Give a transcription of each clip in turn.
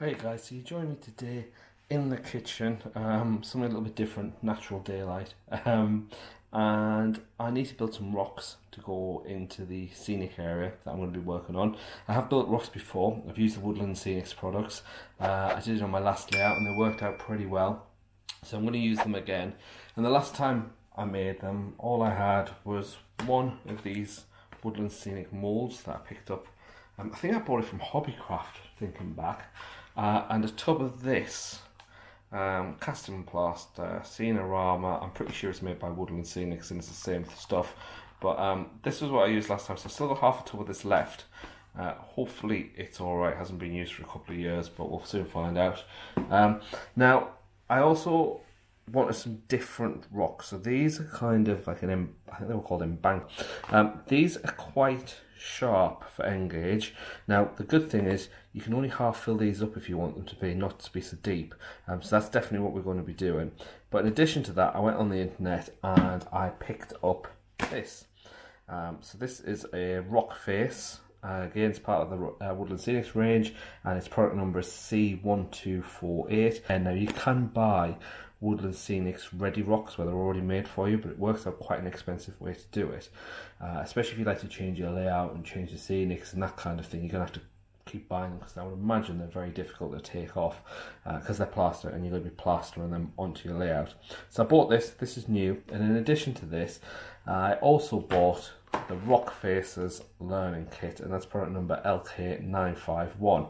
Hey guys, so you join me today in the kitchen, um, something a little bit different, natural daylight, um, and I need to build some rocks to go into the scenic area that I'm going to be working on. I have built rocks before, I've used the Woodland Scenics products, uh, I did it on my last layout and they worked out pretty well, so I'm going to use them again, and the last time I made them, all I had was one of these Woodland Scenic molds that I picked up, um, I think I bought it from Hobbycraft, thinking back, uh, and a tub of this um, plaster, Scenerama. I'm pretty sure it's made by Woodland Scenics and it's the same stuff. But um, this was what I used last time, so I still got half a tub of this left. Uh, hopefully it's alright, hasn't been used for a couple of years, but we'll soon find out. Um, now, I also wanted some different rocks. So these are kind of like an, I think they were called embank. Um, these are quite sharp for N-gauge. Now the good thing is you can only half fill these up if you want them to be, not to be so deep. Um, so that's definitely what we're going to be doing. But in addition to that, I went on the internet and I picked up this. Um, so this is a rock face. Uh, again, it's part of the uh, Woodland Scenics range, and its product number is C1248. And now you can buy Woodland Scenics ready rocks where they're already made for you, but it works out quite an expensive way to do it. Uh, especially if you like to change your layout and change the scenics and that kind of thing, you're going to have to keep buying them because I would imagine they're very difficult to take off because uh, they're plaster and you're going to be plastering them onto your layout. So I bought this, this is new, and in addition to this, I also bought the Rock Faces Learning Kit, and that's product number LK951.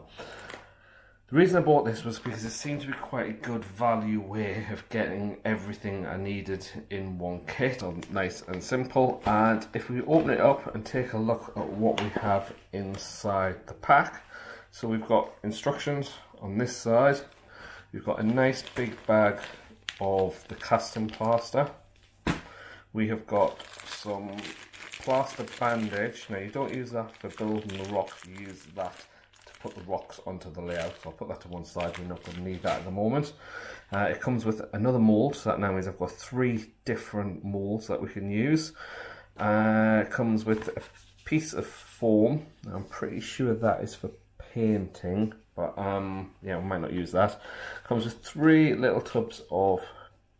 The reason I bought this was because it seemed to be quite a good value way of getting everything I needed in one kit, nice and simple. And if we open it up and take a look at what we have inside the pack, so we've got instructions on this side, we've got a nice big bag of the custom plaster, we have got some plaster bandage, now you don't use that for building the rock, you use that put the rocks onto the layout. So I'll put that to one side, we're not going to need that at the moment. Uh, it comes with another mould, so that now means I've got three different moulds that we can use. Uh, it comes with a piece of foam, I'm pretty sure that is for painting, but um, yeah, we might not use that. Comes with three little tubs of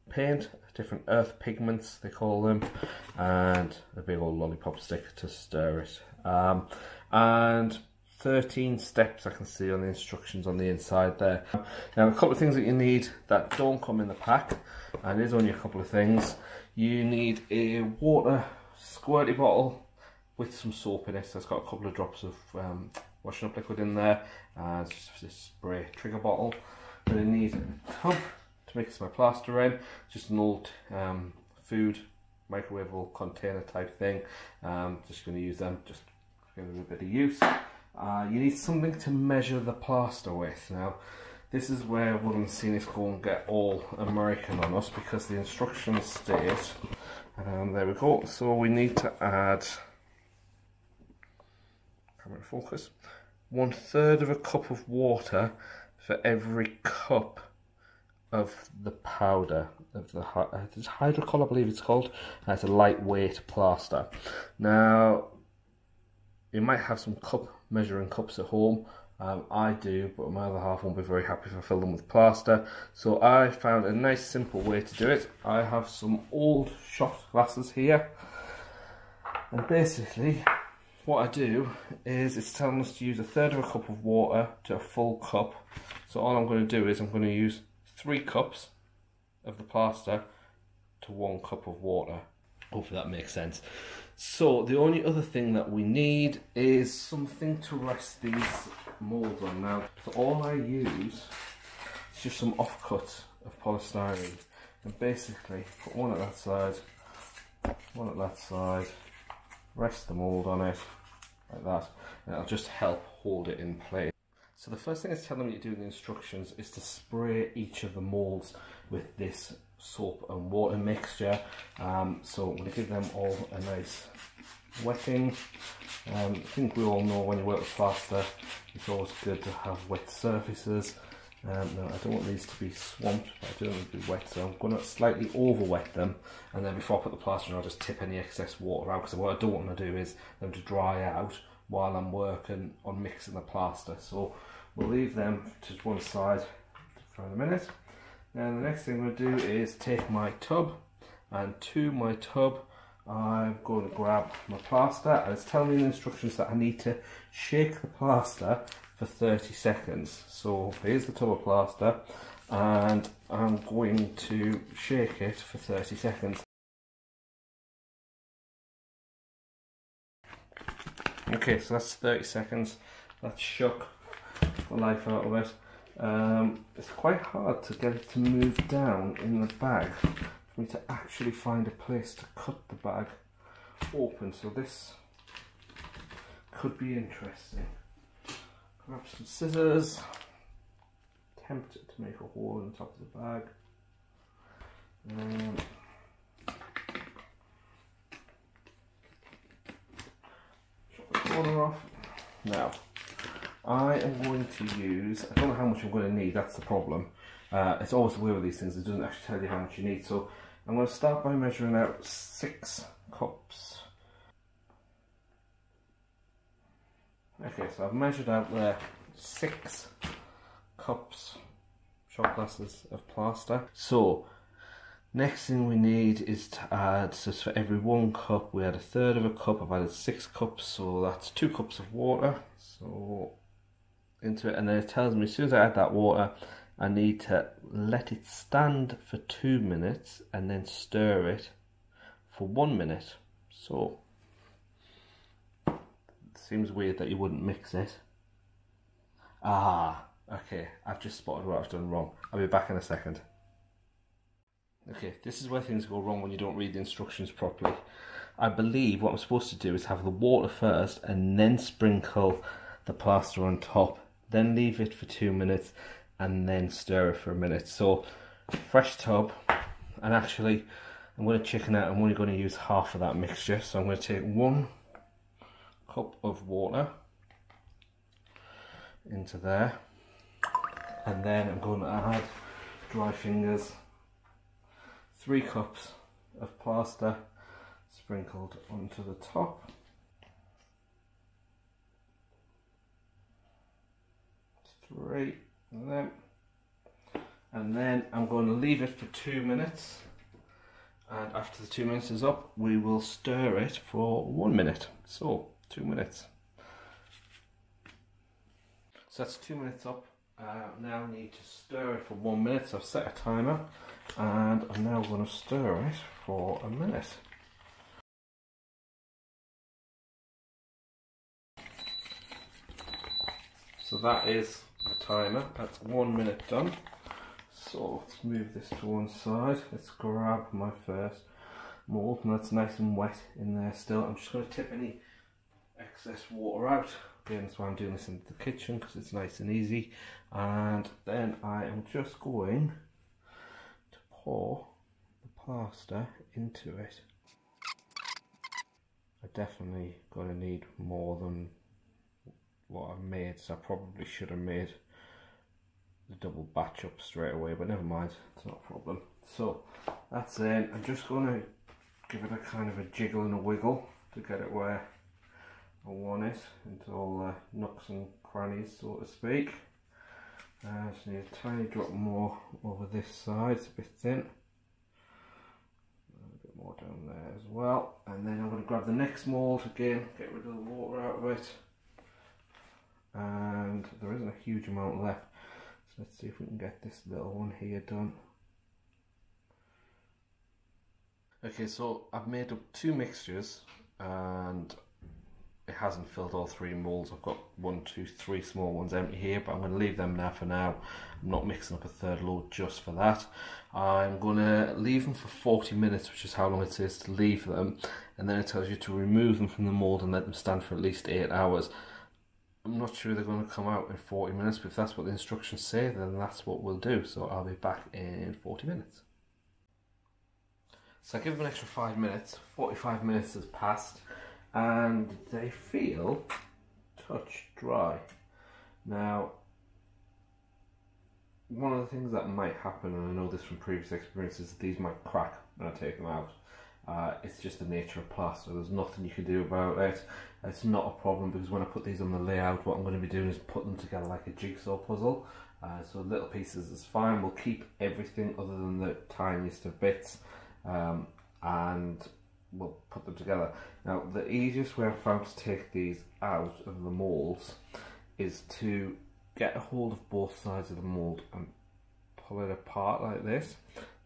paint, different earth pigments they call them, and a big old lollipop stick to stir it. Um, and 13 steps I can see on the instructions on the inside there. Now a couple of things that you need that don't come in the pack and there's only a couple of things. You need a water squirty bottle with some soap in it so it's got a couple of drops of um, washing up liquid in there and just a spray trigger bottle. Then I need a tub to mix my plaster in, just an old um, food microwavable container type thing. Um, just going to use them, just give it a bit of use. Uh, you need something to measure the plaster with. Now, this is where Woodland Scenics go and get all American on us because the instructions state, and there we go. So we need to add, camera focus, one third of a cup of water for every cup of the powder of the uh, Hydrocal, I believe it's called. That's a lightweight plaster. Now, you might have some cup measuring cups at home. Um, I do, but my other half won't be very happy if I fill them with plaster. So I found a nice simple way to do it. I have some old shot glasses here. And basically, what I do is it's telling us to use a third of a cup of water to a full cup. So all I'm going to do is I'm going to use three cups of the plaster to one cup of water. Hopefully that makes sense. So the only other thing that we need is something to rest these moulds on. Now, so all I use is just some offcuts of polystyrene. And basically, put one at that side, one at that side, rest the mould on it, like that. And it'll just help hold it in place. So the first thing it's telling me to do in the instructions is to spray each of the moulds with this soap and water mixture. Um, so I'm going to give them all a nice wetting. Um, I think we all know when you work with plaster, it's always good to have wet surfaces. Um, now I don't want these to be swamped, but I don't want them to be wet, so I'm going to slightly over wet them, and then before I put the plaster in, I'll just tip any excess water out, because what I don't want to do is them to dry out while I'm working on mixing the plaster. So we'll leave them to one side for a minute. Now the next thing we'll do is take my tub and to my tub I'm going to grab my plaster and it's telling me the instructions that I need to shake the plaster for 30 seconds. So here's the tub of plaster and I'm going to shake it for 30 seconds. Okay, so that's 30 seconds. That's shook the life out of it. Um, it's quite hard to get it to move down in the bag for me to actually find a place to cut the bag open. So this could be interesting. Grab some scissors. Tempted to make a hole in the top of the bag. Um, corner off. Now, I am going to use, I don't know how much I'm going to need, that's the problem. Uh, it's always the way with these things, it doesn't actually tell you how much you need. So I'm going to start by measuring out six cups. Okay, so I've measured out there six cups, shot glasses of plaster. So Next thing we need is to add, so for every one cup, we add a third of a cup, I've added six cups, so that's two cups of water. So into it, and then it tells me as soon as I add that water, I need to let it stand for two minutes and then stir it for one minute. So it seems weird that you wouldn't mix it. Ah, okay, I've just spotted what I've done wrong. I'll be back in a second. Okay, this is where things go wrong when you don't read the instructions properly. I believe what I'm supposed to do is have the water first and then sprinkle the plaster on top, then leave it for two minutes and then stir it for a minute. So fresh tub and actually I'm going to chicken out, I'm only going to use half of that mixture. So I'm going to take one cup of water into there and then I'm going to add dry fingers three cups of plaster sprinkled onto the top. Three of them. And then I'm going to leave it for two minutes. And after the two minutes is up, we will stir it for one minute. So, two minutes. So that's two minutes up. Uh, now I need to stir it for one minute. So I've set a timer and I'm now going to stir it for a minute. So that is the timer, that's one minute done. So let's move this to one side, let's grab my first mould and that's nice and wet in there still. I'm just going to tip any excess water out. Again, that's why I'm doing this in the kitchen because it's nice and easy. And then I am just going to pour the pasta into it. I definitely gonna need more than what I've made, so I probably should have made the double batch up straight away, but never mind, it's not a problem. So that's it. I'm just gonna give it a kind of a jiggle and a wiggle to get it where I want it into all the nooks and crannies, so to speak. Uh, I just need a tiny drop more over this side, it's a bit thin. A bit more down there as well. And then I'm going to grab the next mould again, get rid of the water out of it. And there isn't a huge amount left. So let's see if we can get this little one here done. Okay, so I've made up two mixtures and it hasn't filled all three molds. I've got one, two, three small ones empty here, but I'm going to leave them there for now. I'm not mixing up a third load just for that. I'm going to leave them for 40 minutes, which is how long it is to leave them. And then it tells you to remove them from the mold and let them stand for at least 8 hours. I'm not sure they're going to come out in 40 minutes, but if that's what the instructions say, then that's what we'll do. So I'll be back in 40 minutes. So I give them an extra 5 minutes. 45 minutes has passed and they feel touch dry. Now, one of the things that might happen, and I know this from previous experiences, these might crack when I take them out. Uh, it's just the nature of plaster. There's nothing you can do about it. It's not a problem because when I put these on the layout, what I'm going to be doing is put them together like a jigsaw puzzle. Uh, so little pieces is fine. We'll keep everything other than the tiniest of bits um, and we'll put them together. Now the easiest way I've found to take these out of the moulds is to get a hold of both sides of the mould and pull it apart like this.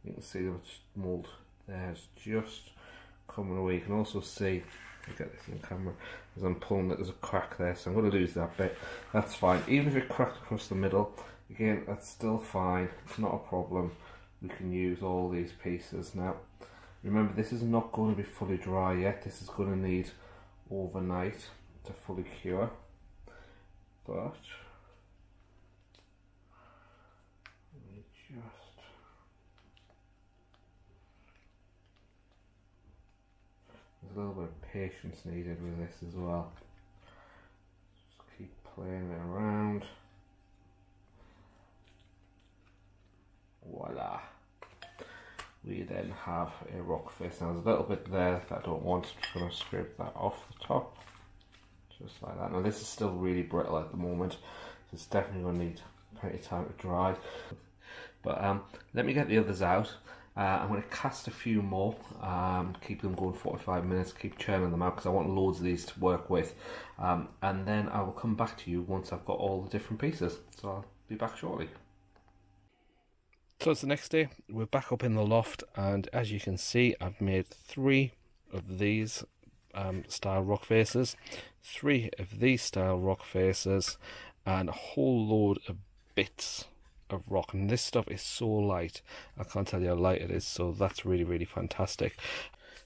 You can see the mould there's just coming away. You can also see, at this in camera, as I'm pulling it, there's a crack there, so I'm going to lose that bit. That's fine. Even if it cracked across the middle, again, that's still fine. It's not a problem. We can use all these pieces now. Remember, this is not going to be fully dry yet. This is going to need overnight to fully cure. But a little bit of patience needed with this as well. Just keep playing it around. Voila. We then have a rock face. Now there's a little bit there that I don't want, I'm just going to scrape that off the top. Just like that. Now this is still really brittle at the moment, so it's definitely going to need plenty of time to dry. But um, let me get the others out uh, I'm going to cast a few more, um, keep them going 45 minutes, keep churning them out because I want loads of these to work with. Um, and then I will come back to you once I've got all the different pieces. So I'll be back shortly. So it's the next day, we're back up in the loft and as you can see I've made three of these um, style rock faces, three of these style rock faces and a whole load of bits of rock and this stuff is so light. I can't tell you how light it is so that's really really fantastic.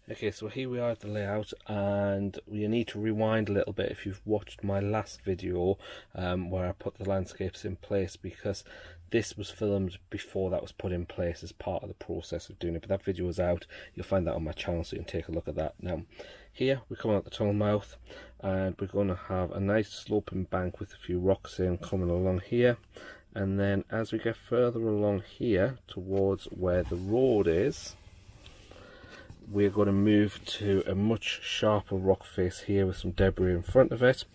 Okay so here we are at the layout and you need to rewind a little bit if you've watched my last video um, where I put the landscapes in place because this was filmed before that was put in place as part of the process of doing it. But that video is out. You'll find that on my channel so you can take a look at that. Now here we come out the tunnel mouth and we're going to have a nice sloping bank with a few rocks in coming along here and then as we get further along here towards where the road is we're going to move to a much sharper rock face here with some debris in front of it.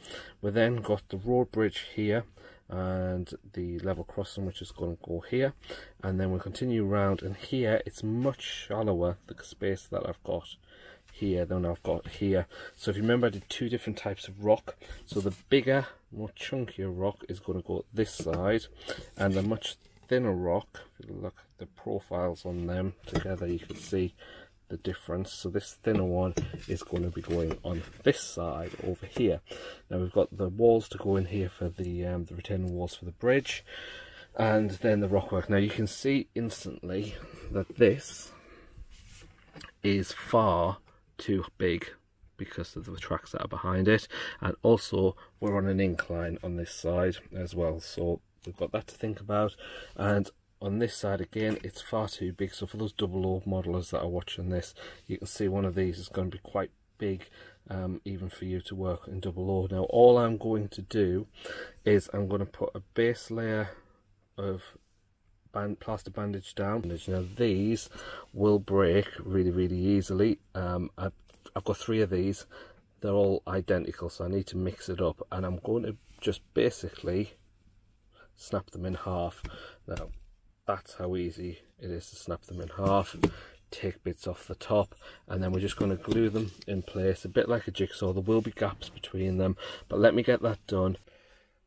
We then got the road bridge here and the level crossing which is going to go here. And then we'll continue round and here it's much shallower the space that I've got here than I've got here. So if you remember I did two different types of rock. So the bigger, more chunkier rock is going to go this side and the much thinner rock, if you look at the profiles on them together you can see the difference. So this thinner one is going to be going on this side over here. Now we've got the walls to go in here for the, um, the retaining walls for the bridge and then the rockwork. Now you can see instantly that this is far too big because of the tracks that are behind it. And also we're on an incline on this side as well so we've got that to think about. And on this side again it's far too big. So for those double O modelers that are watching this you can see one of these is going to be quite big um, even for you to work in double O now all I'm going to do is I'm going to put a base layer of band, plaster bandage down. Now these will break really, really easily. Um, I've, I've got three of these. They're all identical, so I need to mix it up. And I'm going to just basically snap them in half. Now, that's how easy it is to snap them in half take bits off the top and then we're just going to glue them in place a bit like a jigsaw there will be gaps between them but let me get that done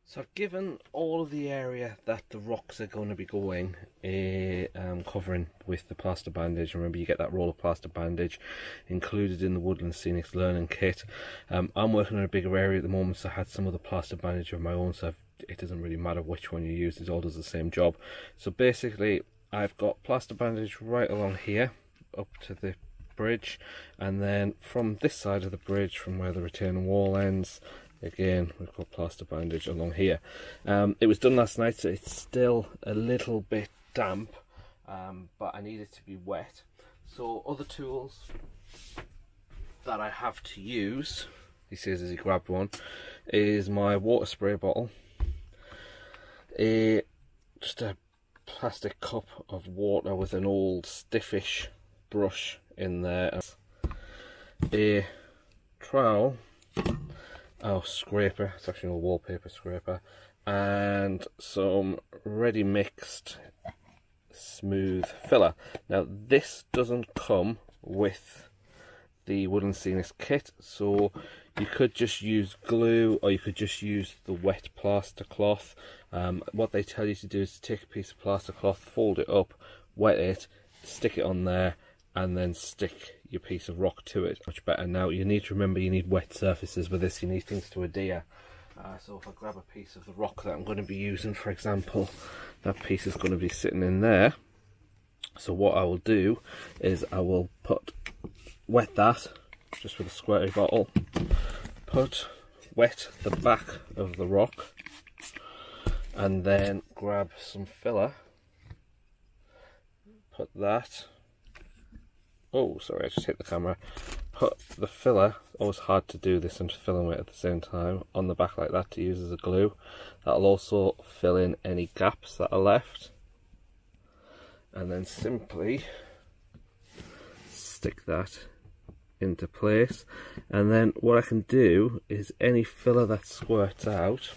so given all of the area that the rocks are going to be going a um, covering with the plaster bandage. Remember you get that roll of plaster bandage included in the Woodland Scenics Learning Kit. Um, I'm working on a bigger area at the moment so I had some of the plaster bandage of my own so I've, it doesn't really matter which one you use, it all does the same job. So basically I've got plaster bandage right along here up to the bridge and then from this side of the bridge from where the retaining wall ends again we've got plaster bandage along here. Um, it was done last night so it's still a little bit damp um, but I need it to be wet. So other tools that I have to use he says as he grabbed one is my water spray bottle. A just a plastic cup of water with an old stiffish brush in there. A trowel, oh scraper, it's actually a wallpaper scraper, and some ready mixed smooth filler. Now this doesn't come with the Woodland Scenics kit, so you could just use glue or you could just use the wet plaster cloth. Um, what they tell you to do is take a piece of plaster cloth, fold it up, wet it, stick it on there, and then stick your piece of rock to it. Much better. Now you need to remember you need wet surfaces with this, you need things to adhere. Uh, so if I grab a piece of the rock that I'm going to be using, for example, that piece is going to be sitting in there. So what I will do is I will put wet that just with a squirty bottle, put wet the back of the rock, and then grab some filler, put that. Oh, sorry, I just hit the camera put the filler, always hard to do this and filling it at the same time, on the back like that to use as a glue. That'll also fill in any gaps that are left. And then simply stick that into place. And then what I can do is any filler that squirts out,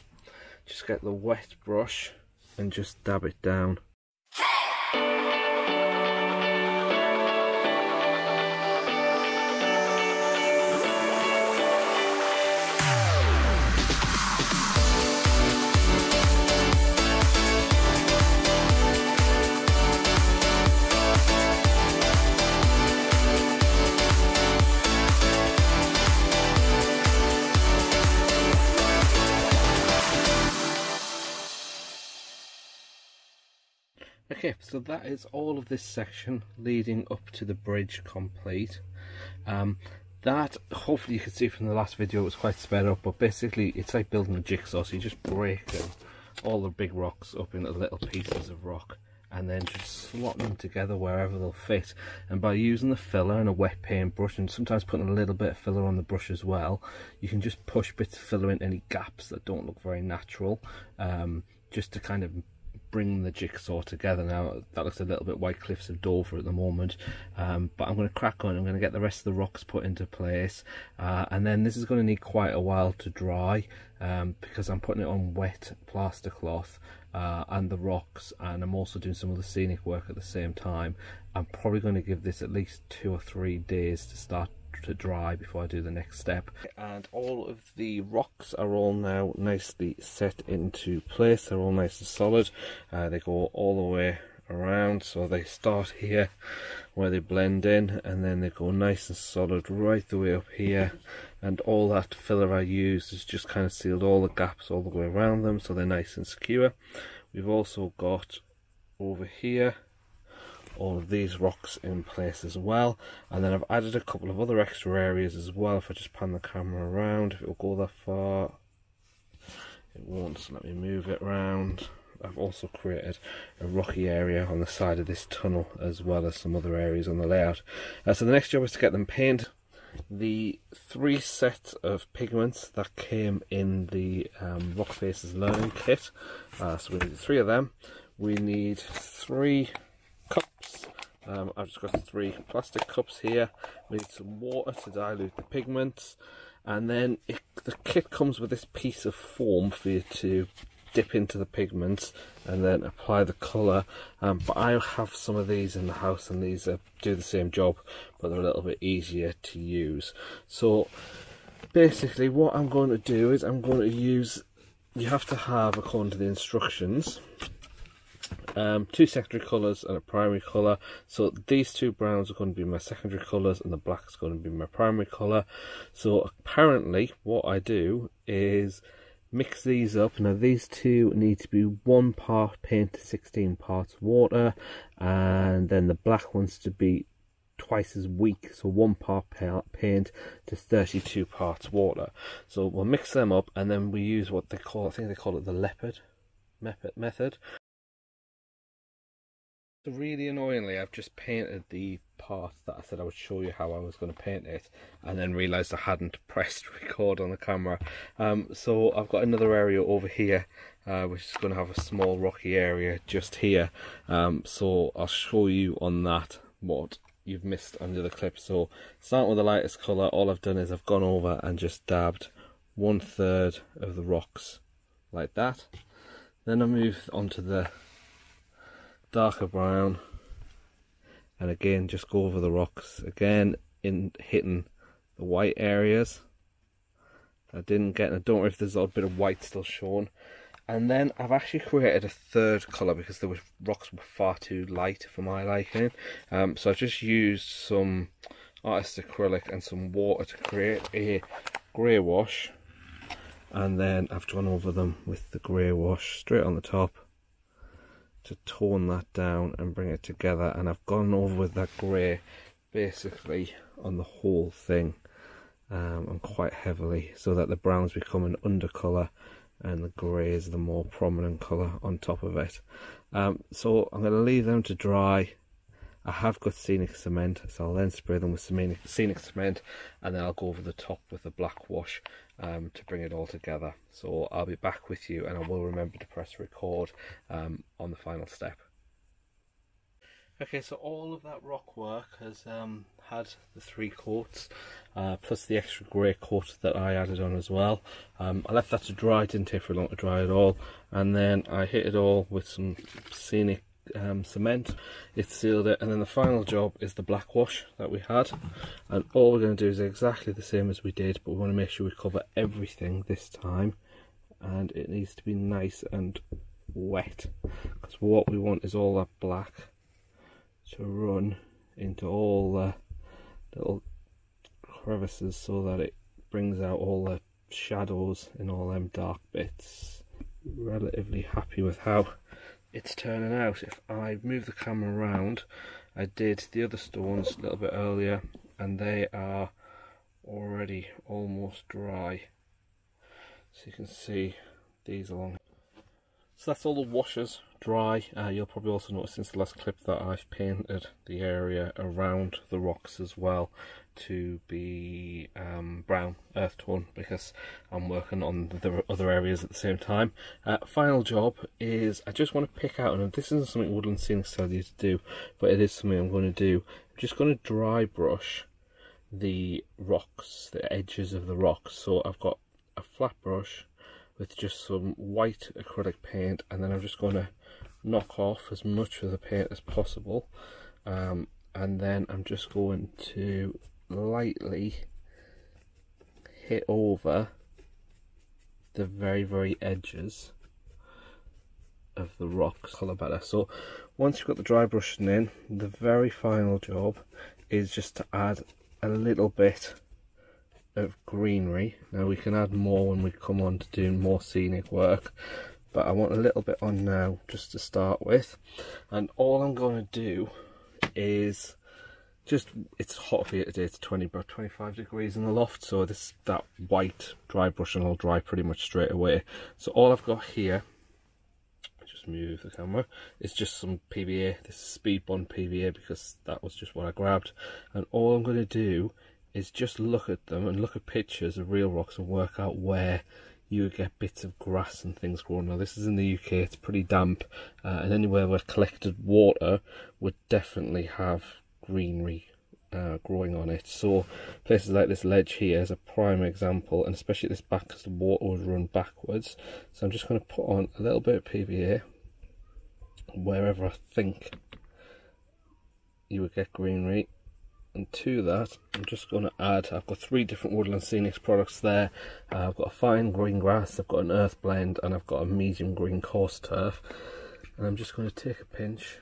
just get the wet brush and just dab it down so that is all of this section leading up to the bridge complete. Um, that, hopefully you can see from the last video, it was quite sped up, but basically it's like building a jigsaw, so you just break all the big rocks up into little pieces of rock and then just slot them together wherever they'll fit and by using the filler and a wet paint brush and sometimes putting a little bit of filler on the brush as well you can just push bits of filler in any gaps that don't look very natural um, just to kind of bring the jigsaw together. Now that looks a little bit white cliffs of dover at the moment um, but i'm going to crack on. I'm going to get the rest of the rocks put into place uh, and then this is going to need quite a while to dry um, because i'm putting it on wet plaster cloth uh, and the rocks and i'm also doing some of the scenic work at the same time. I'm probably going to give this at least two or three days to start to dry before I do the next step. And all of the rocks are all now nicely set into place. They're all nice and solid. Uh, they go all the way around so they start here where they blend in and then they go nice and solid right the way up here and all that filler I used has just kind of sealed all the gaps all the way around them so they're nice and secure. We've also got over here all of these rocks in place as well. And then I've added a couple of other extra areas as well if I just pan the camera around if it'll go that far. It won't so let me move it around I've also created a rocky area on the side of this tunnel as well as some other areas on the layout. Uh, so the next job is to get them painted. The three sets of pigments that came in the um, Rock Faces Learning Kit uh, so we need three of them. We need three cups. Um, I've just got three plastic cups here. We need some water to dilute the pigments. And then it, the kit comes with this piece of foam for you to dip into the pigments and then apply the colour. Um, but I have some of these in the house and these uh, do the same job, but they're a little bit easier to use. So basically what I'm going to do is I'm going to use, you have to have according to the instructions, um, two secondary colours and a primary colour. So these two browns are going to be my secondary colours and the black is going to be my primary colour. So apparently what I do is mix these up. Now these two need to be one part paint to 16 parts water and then the black ones to be twice as weak so one part paint to 32 parts water so we'll mix them up and then we use what they call I think they call it the leopard method really annoyingly, I've just painted the part that I said I would show you how I was going to paint it and then realised I hadn't pressed record on the camera. Um, so I've got another area over here uh, which is going to have a small rocky area just here. Um, so I'll show you on that what you've missed under the clip. So starting with the lightest colour, all I've done is I've gone over and just dabbed one third of the rocks like that. Then I move on to the darker brown. And again just go over the rocks. Again in hitting the white areas. I didn't get I don't know if there's a bit of white still shown and then I've actually created a third colour because the rocks were far too light for my liking. Um, so I just used some artist acrylic and some water to create a grey wash. And then I've gone over them with the grey wash straight on the top to tone that down and bring it together and I've gone over with that grey basically on the whole thing um, and quite heavily so that the browns become an undercolour and the grey is the more prominent colour on top of it. Um, so I'm going to leave them to dry. I have got scenic cement, so I'll then spray them with scenic, cement and then I'll go over the top with the black wash um, to bring it all together. So I'll be back with you and I will remember to press record um, on the final step. Okay, so all of that rock work has um, had the three coats, uh, plus the extra grey coat that I added on as well. Um, I left that to dry, didn't take very long to dry at all, and then I hit it all with some scenic um, cement, it sealed it, and then the final job is the black wash that we had. And all we're going to do is exactly the same as we did, but we want to make sure we cover everything this time, and it needs to be nice and wet, because what we want is all that black to run into all the little crevices so that it brings out all the shadows in all them dark bits. Relatively happy with how it's turning out. If I move the camera around, I did the other stones a little bit earlier and they are already almost dry. So you can see these along. So that's all the washers dry. Uh, you'll probably also notice since the last clip that I've painted the area around the rocks as well to be um, brown earth tone because I'm working on the other areas at the same time. Uh, final job is I just want to pick out, and this isn't something Woodland Scenics tell you to do, but it is something I'm going to do. I'm just going to dry brush the rocks, the edges of the rocks. So I've got a flat brush with just some white acrylic paint and then I'm just going to knock off as much of the paint as possible um, and then I'm just going to lightly hit over the very very edges of the rocks colour better so once you've got the dry brushing in the very final job is just to add a little bit of greenery. Now we can add more when we come on to do more scenic work but I want a little bit on now just to start with. And all I'm going to do is just it's hot here today it's 20 about 25 degrees in the loft so this that white dry brushing will dry pretty much straight away so all I've got here just move the camera it's just some PVA this is speed bond PVA because that was just what I grabbed and all I'm going to do is just look at them and look at pictures of real rocks and work out where you would get bits of grass and things growing. Now this is in the UK, it's pretty damp, uh, and anywhere where collected water would definitely have greenery uh, growing on it. So places like this ledge here is a prime example, and especially this back because the water would run backwards. So I'm just going to put on a little bit of PVA wherever I think you would get greenery and to that I'm just going to add I've got three different Woodland Scenics products there uh, I've got a fine green grass I've got an earth blend and I've got a medium green coarse turf and I'm just going to take a pinch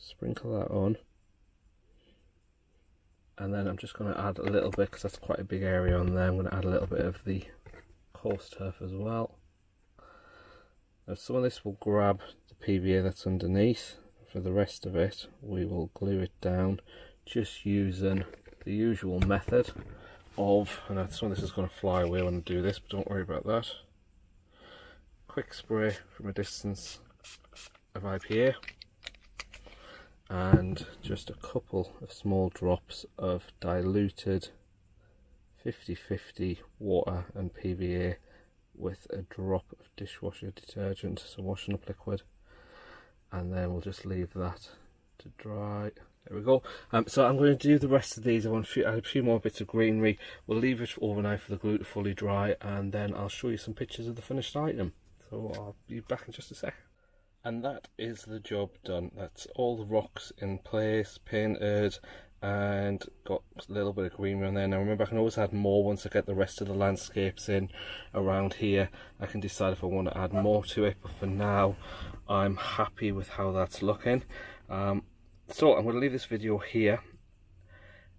sprinkle that on. And then I'm just going to add a little bit because that's quite a big area on there. I'm going to add a little bit of the coarse turf as well. Now some of this will grab the PVA that's underneath. For the rest of it we will glue it down. Just using the usual method of and that's when this is going to fly away when I do this but don't worry about that. Quick spray from a distance of IPA and just a couple of small drops of diluted 50-50 water and PVA with a drop of dishwasher detergent, so washing up liquid and then we'll just leave that to dry. There we go. Um, so I'm going to do the rest of these. I want a few, a few more bits of greenery. We'll leave it overnight for the glue to fully dry and then I'll show you some pictures of the finished item. So I'll be back in just a sec. And that is the job done. That's all the rocks in place, painted, and got a little bit of greenery on there. Now remember I can always add more once I get the rest of the landscapes in around here. I can decide if I want to add more to it, but for now I'm happy with how that's looking. Um, so I'm going to leave this video here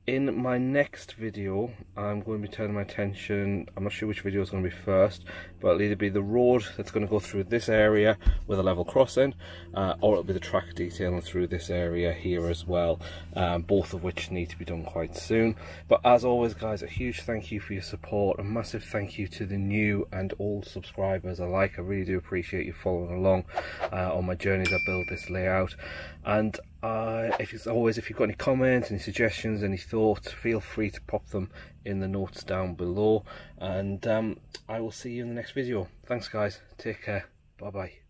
in my next video I'm going to be turning my attention I'm not sure which video is going to be first but it'll either be the road that's going to go through this area with a level crossing uh, or it'll be the track detailing through this area here as well um, both of which need to be done quite soon. But as always guys a huge thank you for your support a massive thank you to the new and old subscribers alike. I really do appreciate you following along uh, on my journey as I build this layout. And uh, if it's always if you've got any comments any suggestions any thoughts feel free to pop them in the notes down below. And um, I will see you in the next video. Thanks guys. Take care. Bye bye